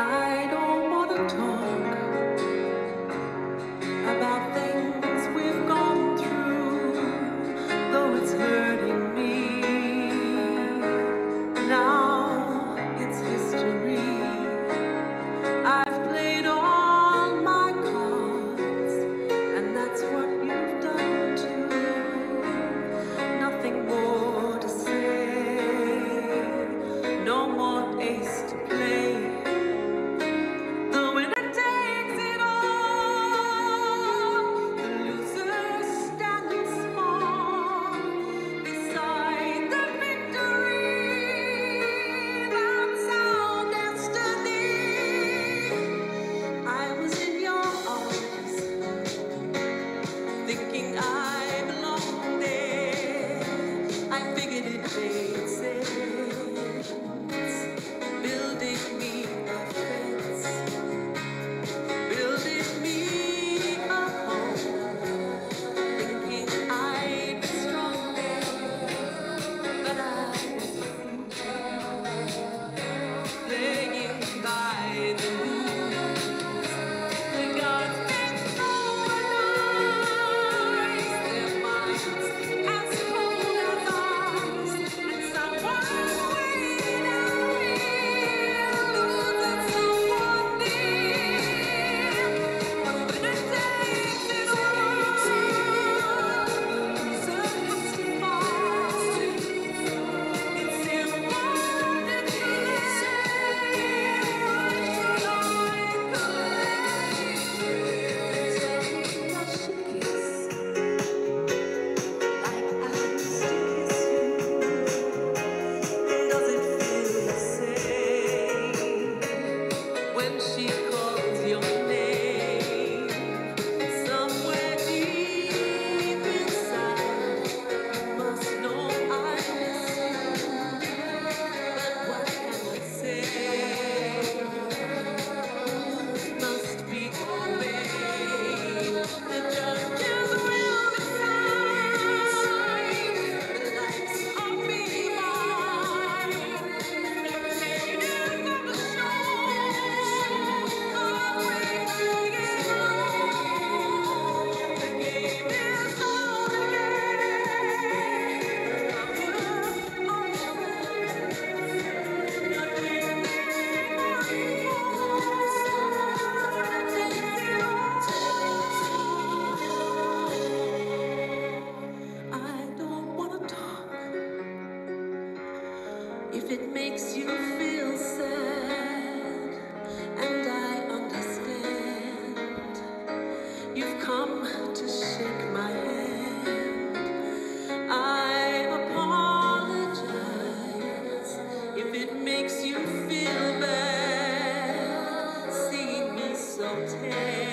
I don't wanna talk If it makes you feel sad, and I understand, you've come to shake my hand. I apologize if it makes you feel bad, seeing me so tan.